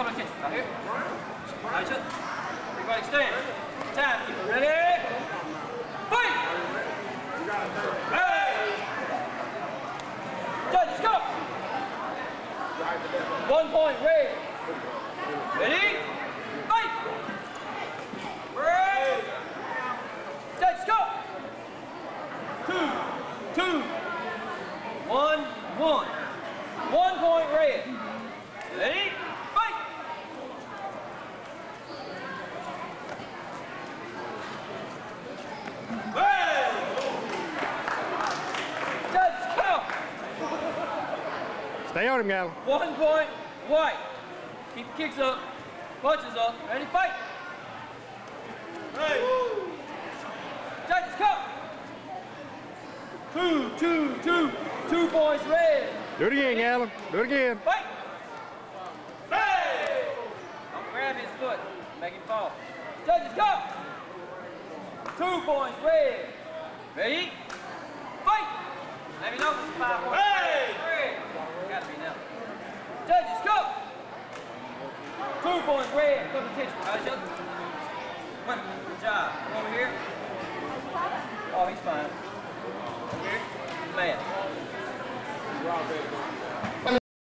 Here. Nice up. Everybody stand. Time. Ready. Fight! Hey! Judges, go! One point, red. Ready? Fight! Red! One point, red. Ready? Fight! Hey! Judges, count! Stay on him, Gatlin. One point, white. Keep the kicks up, punches up. Ready, fight. Hey. Judges, come. Two, two, two. Two points, red. Do it again, Gatlin. Do it again. Fight. Hey. Don't grab his foot. Make him fall. Judges, come. Two points, red. Ready? Fight. Let me know it's five points. Hey. Red. Gotta be now. Judges, go! Two points, red. Come attention. Guys, up. Come on. Good job. Come over here. Oh, he's fine. Over here. Mad.